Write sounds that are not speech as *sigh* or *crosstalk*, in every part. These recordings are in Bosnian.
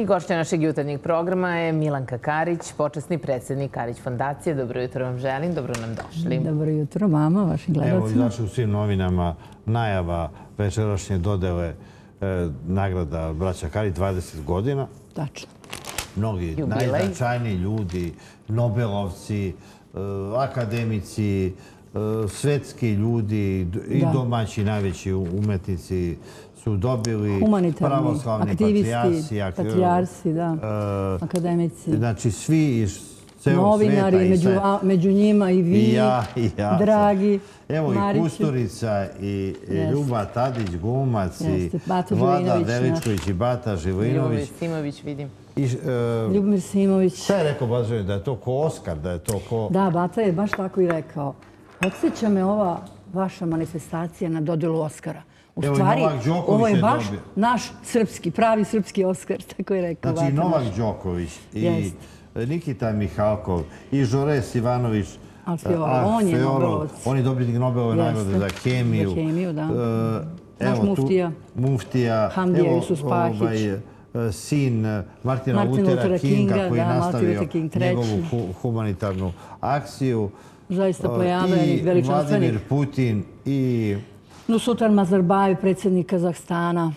I gošća našeg jutarnjeg programa je Milanka Karić, počasni predsjednik Karić fondacije. Dobro jutro vam želim, dobro nam došli. Dobro jutro vama, vašim gledacima. Evo, znači u svim novinama najava večerašnje dodele e, nagrada Braća Karić 20 godina. Tačno. Mnogi najznačajniji ljudi, Nobelovci, e, akademici, e, svetski ljudi i domaći najveći umetnici su dobili pravoslavni patrijarsi, patrijarsi, da, uh, akademici. Znači, svi iz celog Novinari, sveta. Među, njima i vi, I ja, i ja *laughs* dragi. Evo Mariću. i Kusturica, i Jeste. Ljuba Tadić, Gumac, i Vlada Veličković, i Bata Živinović. Ljubomir Simović, vidim. I, uh, Ljubomir Simović. Šta je rekao Bazović, da je to ko Oskar, da je to ko... Da, Bata je baš tako i rekao. Podsjeća me ova vaša manifestacija na dodelu Oskara. U stvari, ovo je baš naš srpski, pravi srpski Oskar, tako je rekao. Znači, Novak Đoković i Nikita Mihalkov i Žores Ivanović, Alfiorov, on je Nobelovac. On je dobitnik Nobelove nagrade za kemiju. Za kemiju, da. E, naš muftija. Muftija. Hamdija Isus Pahić. Ovaj, e, sin Martina Luthera Kinga koji je nastavio njegovu humanitarnu akciju. Zaista pojave veličanstvenih. I Vladimir Putin i Nusutar Mazarbajev, predsjednik Kazahstana.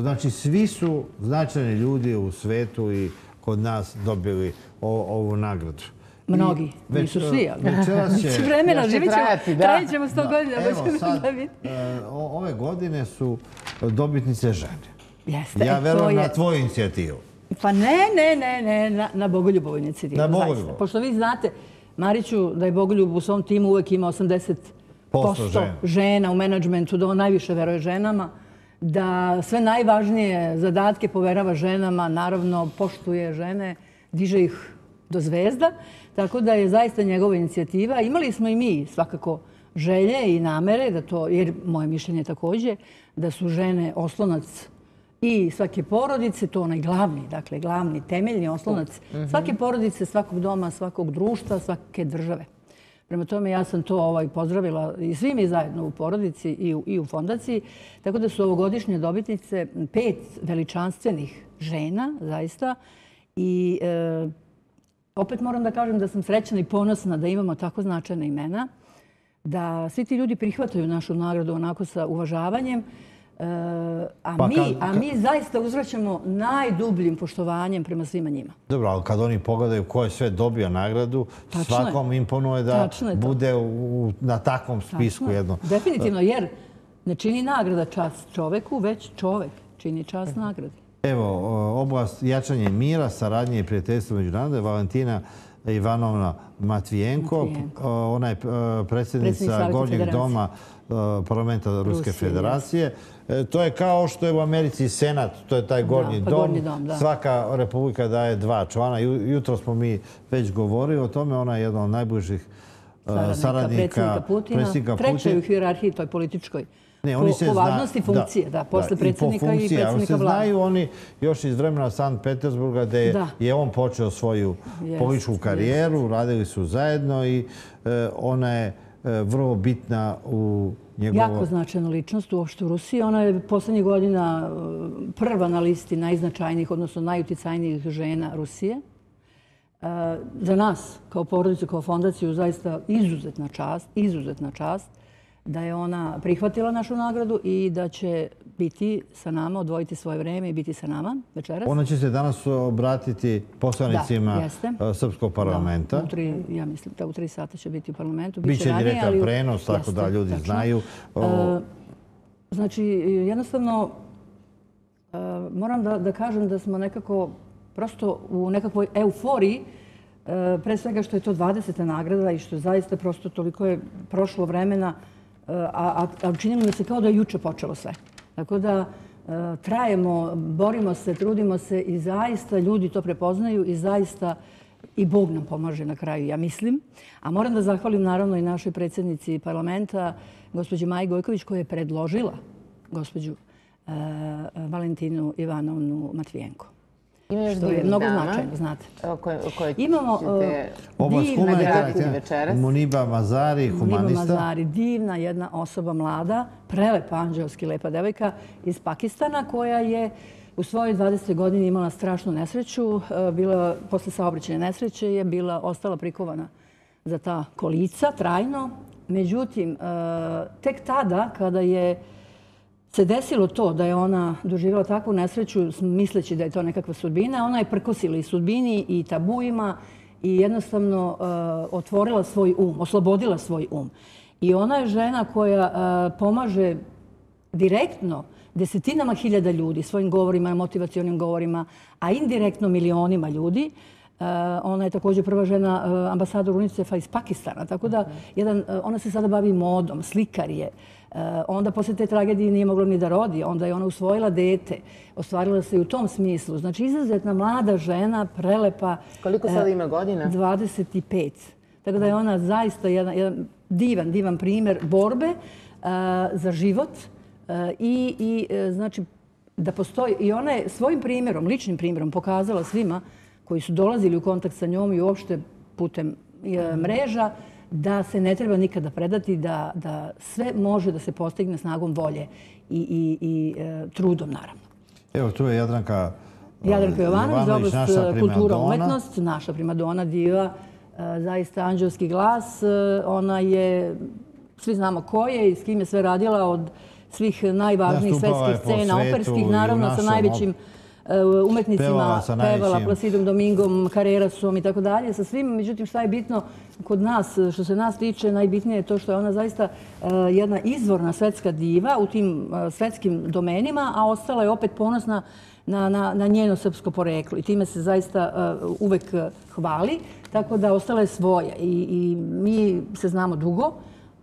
Znači, svi su značajni ljudi u svetu i kod nas dobili ovu nagradu. Mnogi, nisu svi, ali večeras *laughs* će... vremena, živit ćemo, trajit ćemo sto godina. Evo sad, e, ove godine su dobitnice žene. Jeste, ja verujem na tvoju inicijativu. Pa ne, ne, ne, ne, na Bogoljubovu inicijativu. Na Bogoljubovu. Pošto vi znate, Mariću, da je Bogoljub u svom timu uvek ima 80 posto žena u menadžmentu, da on najviše veruje ženama, da sve najvažnije zadatke poverava ženama, naravno poštuje žene, diže ih do zvezda. Tako da je zaista njegova inicijativa. Imali smo i mi svakako želje i namere, da to, jer moje mišljenje je također, da su žene oslonac i svake porodice, to onaj glavni, dakle glavni, temeljni oslonac mhm. svake porodice, svakog doma, svakog društva, svake države. Prema tome, ja sam to ovaj, pozdravila i svi mi zajedno u porodici i u, i u fondaciji. Tako da su ovogodišnje dobitnice pet veličanstvenih žena, zaista. I e, opet moram da kažem da sam srećna i ponosna da imamo tako značajne imena, da svi ti ljudi prihvataju našu nagradu onako sa uvažavanjem. E, a, pa mi, a mi zaista uzvraćamo najdubljim poštovanjem prema svima njima. Dobro, ali kad oni pogledaju ko je sve dobio nagradu, svakom imponuje da bude u, na takvom spisku jedno. Definitivno, jer ne čini nagrada čast čoveku, već čovek čini čast nagradi. Evo, oblast jačanje mira, saradnje i prijateljstva među narode, Valentina Ivanovna Matvijenko, ona je predsjednica Gornjeg doma parlamenta Ruske federacije. E, to je kao što je u Americi senat, to je taj gornji pa dom. Svaka republika daje dva člana. Jutro smo mi već govorili o tome. Ona je jedna od najbližih e, saradnika predsjednika Putina. Treća u hierarhiji toj političkoj. Ne, oni po, po važnosti funkcije, da, posle predsjednika i, predsjednika vlade. se znaju oni još iz vremena Sankt Petersburga gde je on počeo svoju političku karijeru, radili su zajedno i e, ona je vrlo bitna u njegovo... Jako značajna ličnost uopšte u Rusiji. Ona je poslednje godina e, prva na listi najznačajnijih, odnosno najuticajnijih žena Rusije. E, za nas, kao porodicu, kao fondaciju, zaista izuzetna čast, izuzetna čast da je ona prihvatila našu nagradu i da će biti sa nama, odvojiti svoje vreme i biti sa nama večeras. Ona će se danas obratiti poslanicima e, Srpskog parlamenta. Da, u tri, ja mislim da u tri sata će biti u parlamentu. Biće direktan prenos, tako da ljudi znaju. E, znači, jednostavno, e, moram da, da kažem da smo nekako prosto u nekakvoj euforiji pre svega što je to 20. nagrada i što zaista prosto toliko je prošlo vremena, a, a, a činimo da se kao da je juče počelo sve. Tako da e, trajemo, borimo se, trudimo se i zaista ljudi to prepoznaju i zaista i Bog nam pomaže na kraju, ja mislim. A moram da zahvalim naravno i našoj predsjednici parlamenta, gospođi Maji Gojković, koja je predložila gospođu e, Valentinu Ivanovnu Matvijenko. Ima još je mnogo značajno, znate. Imamo divna večeras. Muniba Mazari, humanista. Muniba Mazari, divna jedna osoba mlada, prelepa, anđelski lepa devojka iz Pakistana, koja je u svojoj 20. godini imala strašnu nesreću. E, bila, posle saobraćene nesreće je bila ostala prikovana za ta kolica trajno. Međutim, e, tek tada kada je se desilo to da je ona doživjela takvu nesreću misleći da je to nekakva sudbina, ona je prkosila i sudbini i tabuima i jednostavno uh, otvorila svoj um, oslobodila svoj um. I ona je žena koja uh, pomaže direktno desetinama hiljada ljudi svojim govorima, motivacijonim govorima, a indirektno milionima ljudi. Uh, ona je također prva žena ambasador UNICEF-a iz Pakistana. Tako da jedan, ona se sada bavi modom, slikar je. Eh, onda posle te tragedije nije mogla ni da rodi. Onda je ona usvojila dete. Ostvarila se i u tom smislu. Znači, izuzetna mlada žena, prelepa. Koliko sada eh, ima godina? 25. Tako da je ona zaista jedan divan, divan primjer borbe eh, za život. I, i znači, da postoji. I ona je svojim primjerom, ličnim primjerom, pokazala svima koji su dolazili u kontakt sa njom i uopšte putem mreža, da se ne treba nikada predati, da, da sve može da se postigne snagom volje i, i, i e, trudom, naravno. Evo, tu je Jadranka e, Jadranka Jovanović, za oblast e, kultura umetnost, naša primadona diva, e, zaista anđelski glas. Ona je, svi znamo ko je i s kim je sve radila od svih najvažnijih svetskih scena, operskih, naravno sa najvećim umetnicima pevala Placidom Domingom, Carrerasom i tako dalje, sa svim. Međutim, šta je bitno kod nas, što se nas tiče, najbitnije je to što je ona zaista uh, jedna izvorna svetska diva u tim uh, svetskim domenima, a ostala je opet ponosna na, na, na njeno srpsko poreklo. I time se zaista uvek hvali, tako da ostala je svoja. I, i mi se znamo dugo,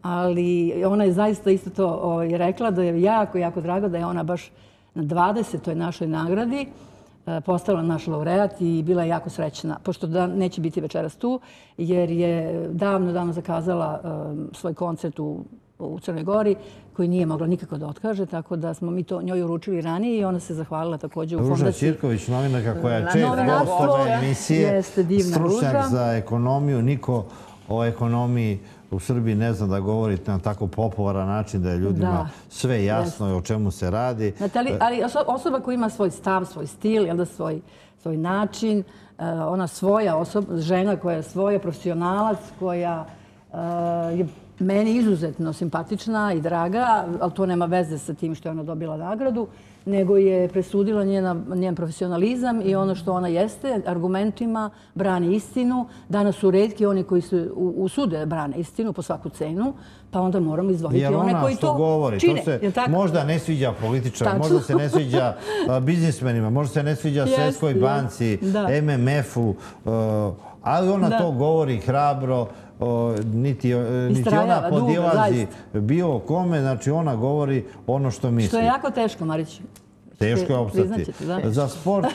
ali ona je zaista isto to ovaj, rekla da je jako, jako drago da je ona baš na 20. našoj nagradi e, postala naš laureat i bila je jako srećna, pošto da neće biti večeras tu, jer je davno, davno zakazala e, svoj koncert u, u Crnoj Gori, koji nije mogla nikako da otkaže, tako da smo mi to njoj uručili ranije i ona se zahvalila također u fondaciji. Ruža Čirković, novinaka koja je čest gostove emisije, stručnjak za ekonomiju, niko o ekonomiji u Srbiji ne zna da govorite na tako popularan način da je ljudima sve jasno o čemu se radi. Ali osoba koja ima svoj stav, svoj stil, svoj način, eh, ona svoja osoba, žena koja je svoja, profesionalac, koja eh, je meni izuzetno simpatična i draga, ali to nema veze sa tim što je ona dobila nagradu, nego je presudila njen profesionalizam i ono što ona jeste, argumentima, brani istinu. Danas su redki oni koji su u sude brane istinu po svaku cenu, pa onda moramo izvojiti one koji to govori, čine. To se možda ne sviđa političar, možda se ne sviđa *laughs* biznismenima, možda se ne sviđa Svetskoj banci, MMF-u, ali ona to govori hrabro, niti ona podilazi bio kome, znači ona govori ono što misli. Što je jako teško, Marić. Teško je opstati. Za sport,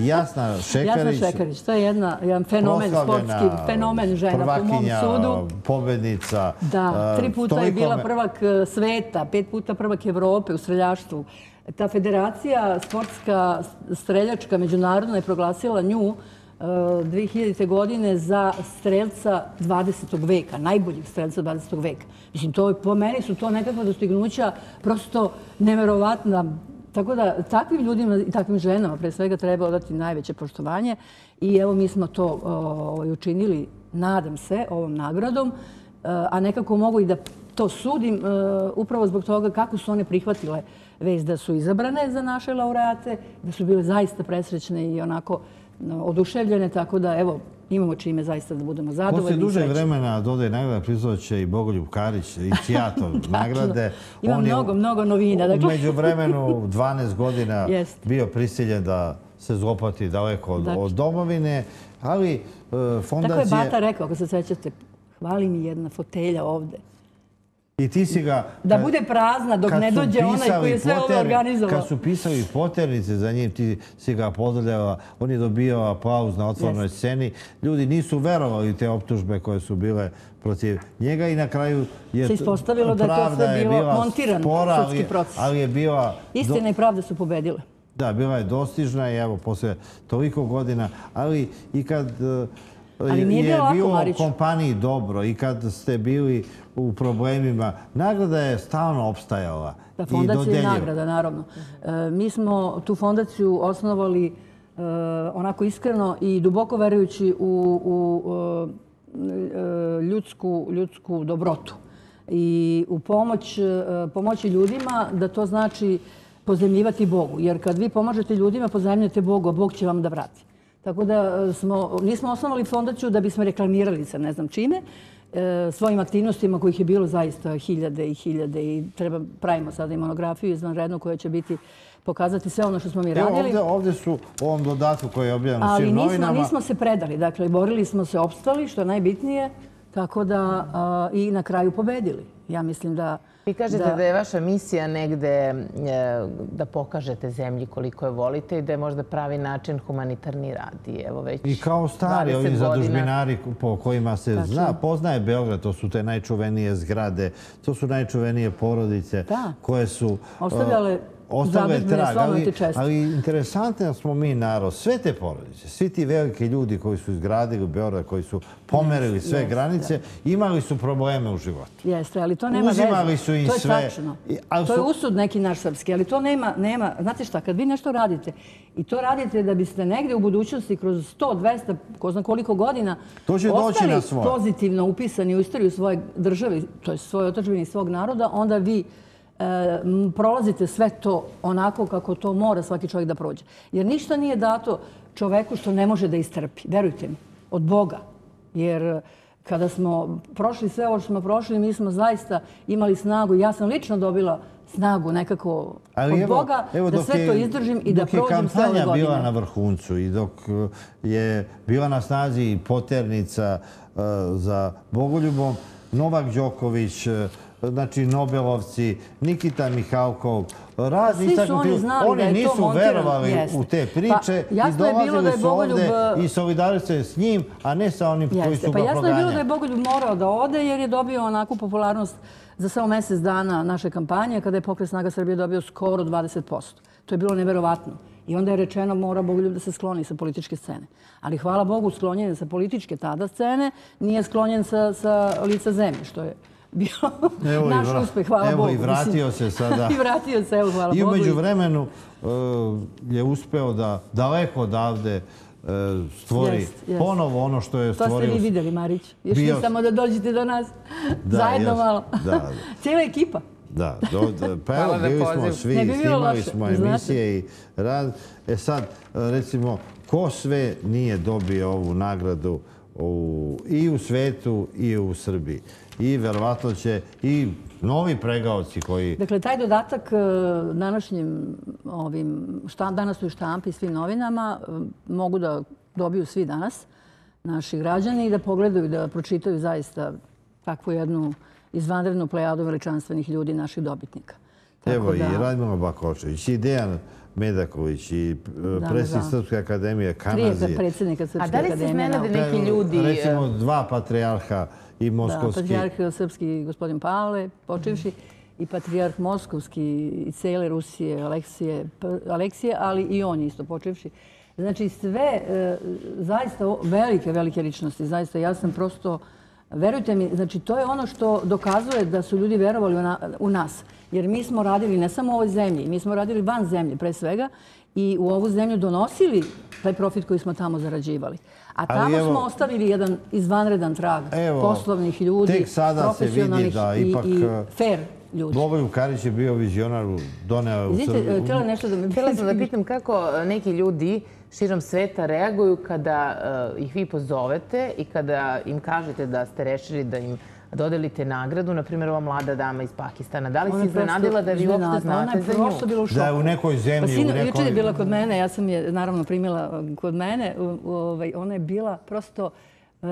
Jasna *laughs* Šekarić. Jasna Šekarić, to je jedan fenomen, sportski fenomen žena po mom sudu. pobednica. Da, tri puta je bila prvak e, sveta, pet puta prvak Evrope u streljaštvu. Ta federacija sportska streljačka međunarodna je proglasila nju 2000. godine za strelca 20. veka, najboljih strelca 20. veka. Mislim, to, po meni su to nekakva dostignuća prosto neverovatna. Tako da takvim ljudima i takvim ženama pre svega treba odati najveće poštovanje i evo mi smo to ovaj, učinili, nadam se, ovom nagradom, e, a nekako mogu i da to sudim e, upravo zbog toga kako su one prihvatile vez da su izabrane za naše laureate, da su bile zaista presrećne i onako oduševljene, tako da evo, imamo čime zaista da budemo zadovoljni. Posle duže vremena dodaje nagrada prizvaće i Bogoljub Karić, inicijator *laughs* nagrade. Ima mnogo, mnogo novina. Dakle. Umeđu vremenu 12 godina *laughs* bio prisiljen da se zlopati daleko od dakle. domovine, ali fondacija... Tako je Bata rekao, ako se sećate, hvali mi jedna fotelja ovde. I ti si ga... Da bude prazna dok ne dođe onaj koji je sve ovo organizovao. Kad su pisali poternice za njim, ti si ga pozdravljala, on je dobio aplauz na otvornoj sceni. Ljudi nisu verovali te optužbe koje su bile protiv njega i na kraju je se ispostavilo da je to sve bilo montiran sudski proces. Ali je bila... Istina i pravda su pobedile. Da, bila je dostižna i evo, posle toliko godina, ali i kad... Ali nije je bilo kompaniji dobro i kad ste bili u problemima. Nagrada je stalno opstajala. Da, fondacija je nagrada, naravno. E, mi smo tu fondaciju osnovali e, onako iskreno i duboko verujući u ljudsku, ljudsku dobrotu i u pomoć, pomoći ljudima da to znači pozemljivati Bogu. Jer kad vi pomažete ljudima, pozemljate Bogu, a Bog će vam da vrati. Tako da smo, nismo osnovali fondaciju da bismo reklamirali sa ne znam čime, E, svojim aktivnostima kojih je bilo zaista hiljade i hiljade i treba pravimo sada i monografiju izvanrednu koja će biti pokazati sve ono što smo mi radili. Evo ovdje su u ovom dodatku koji je objavljeno u svim novinama. Ali nismo se predali, dakle, borili smo se, opstali, što je najbitnije, tako da i na kraju pobedili. Ja mislim da... Vi kažete da. je vaša misija negde e, da pokažete zemlji koliko je volite i da je možda pravi način humanitarni rad. I kao stari ovi zadužbinari po kojima se zna, poznaje Beograd, to su te najčuvenije zgrade, to su najčuvenije porodice koje su... Ostavljale ostave trag. Ali, ali interesantno smo mi narod, sve te porodice, svi ti veliki ljudi koji su izgradili Beograd, koji su pomerili sve granice, imali su probleme u životu. Jeste, ali to nema Uzimali su im sve. To je tačno. To je usud neki naš srpski, ali to nema, nema... Znate šta, kad vi nešto radite i to radite da biste negde u budućnosti kroz 100, 200, ko znam koliko godina to će doći na svoje. pozitivno upisani u istoriju svoje države, to je svoje otačbine i svog naroda, onda vi E, prolazite sve to onako kako to mora svaki čovjek da prođe. Jer ništa nije dato čoveku što ne može da istrpi. Verujte mi, od Boga. Jer kada smo prošli sve ovo što smo prošli, mi smo zaista imali snagu. Ja sam lično dobila snagu nekako od Boga da sve to izdržim i da prođem sve ove godine. Dok je kampanja bila na vrhuncu i dok je bila na snazi poternica e, za Bogoljubom, Novak Đoković, znači Nobelovci, Nikita Mihalkov, razni Svi su oni znali oni da je nisu verovali u te pa, priče i dolazili su ovde i solidarise s njim, a ne sa onim koji su ga proganjali. Pa jasno je bilo da je Bogoljub morao da ode jer je dobio onakvu popularnost za samo mjesec dana naše kampanje, kada je pokret Snaga Srbije dobio skoro 20%. To je bilo neverovatno. I onda je rečeno mora Bogoljub da se skloni sa političke scene. Ali hvala Bogu sklonjen sa političke tada scene, nije sklonjen sa, sa lica zemlje, što je bio evo naš vra... uspeh, hvala evo Bogu. Evo i vratio se sada. *laughs* I vratio se, evo, hvala Bogu. I umeđu vremenu uh, je uspeo da daleko odavde uh, stvori jest, jest. ponovo ono što je stvorio. To ste vi videli, Marić. Još bio... samo da dođete do nas. *laughs* Da, Zajedno jest. malo. Da, da. *laughs* Cijela ekipa. Da, do, da, pa evo, bili smo svi, bi snimali loše, smo emisije i rad. E sad, recimo, ko sve nije dobio ovu nagradu u, i u svetu i u Srbiji? i verovatno će i novi pregaoci koji... Dakle, taj dodatak e, današnjim ovim, šta, danas u štampi svim novinama e, mogu da dobiju svi danas, naši građani, i da pogledaju, da pročitaju zaista takvu jednu izvanrednu plejadu veličanstvenih ljudi, naših dobitnika. Tako Evo da... i Radmila Bakočević i Dejan Medaković i e, predsjednik Srpske akademije Kanazije. Trije predsjednika Srpske akademije. A da li se da neki ljudi... Recimo dva patrijarha i moskovski. Da, patrijarh srpski gospodin Pavle, počevši, i patrijarh moskovski i cele Rusije, Aleksije, Aleksije, ali i on isto počevši. Znači sve, e, zaista velike, velike ličnosti, zaista ja sam prosto, verujte mi, znači to je ono što dokazuje da su ljudi verovali u nas. Jer mi smo radili ne samo u ovoj zemlji, mi smo radili van zemlje pre svega i u ovu zemlju donosili taj profit koji smo tamo zarađivali. A tamo smo ostavili jedan izvanredan trag poslovnih ljudi, profesionalnih i e, fair ljudi. Bogoljub Karić je bio vizionar, doneo u Srbiju. Izvite, htjela nešto da mi... Htjela sam da pitam kako neki ljudi širom sveta reaguju kada e, ih vi pozovete i kada im kažete da ste rešili da im dodelite nagradu, na primjer ova mlada dama iz Pakistana. Da li si iznenadila da vi uopšte znate za nju? Da je u nekoj zemlji. Pa jučer je bila kod mene, ja sam je naravno primila um, kod mene. Ovaj, ona je bila prosto uh,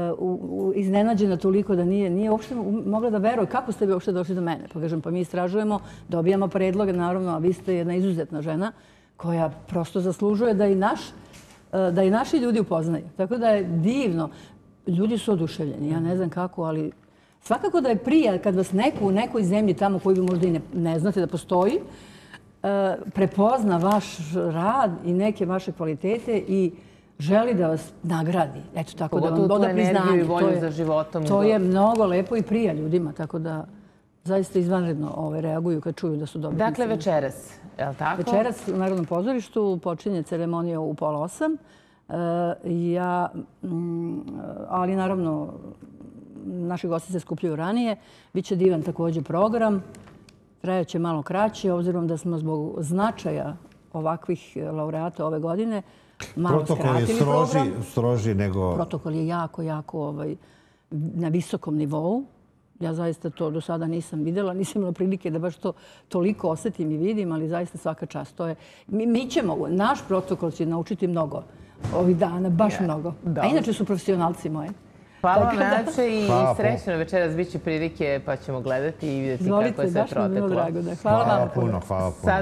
iznenađena toliko da nije, nije uopšte mogla da veruje kako ste vi uopšte došli do mene. Pa kažem, pa mi istražujemo, dobijamo predloge, naravno, a vi ste jedna izuzetna žena koja prosto zaslužuje da i naš da i naši ljudi upoznaju. Tako da je divno. Ljudi su oduševljeni. Ja ne znam kako, ali Svakako da je prija kad vas neko u nekoj zemlji tamo koji vi možda i ne, ne znate da postoji, e, prepozna vaš rad i neke vaše kvalitete i želi da vas nagradi. Eto, tako da vam boda priznanje. Pogotovo tu energiju i volju za životom. To je mnogo lepo i prija ljudima, tako da zaista izvanredno ove reaguju kad čuju da su dobitnici. Dakle, večeras, je li tako? Večeras u Narodnom pozorištu počinje ceremonija u pola osam. E, ja, mm, ali naravno, naši gosti se skupljaju ranije. Biće divan također program. Trajaće malo kraće, obzirom da smo zbog značaja ovakvih laureata ove godine malo skratili program. Protokol je stroži nego... Protokol je jako, jako ovaj, na visokom nivou. Ja zaista to do sada nisam videla, nisam imala prilike da baš to toliko osetim i vidim, ali zaista svaka čast. To je, mi, mi ćemo, naš protokol će naučiti mnogo ovih dana, baš mnogo. A inače su profesionalci moji. Hvala vam najlepše i srećno večeras bit će prilike pa ćemo gledati i vidjeti kako je sve proteklo. Izvolite, baš mi bilo drago. Hvala vam puno. Hvala puno.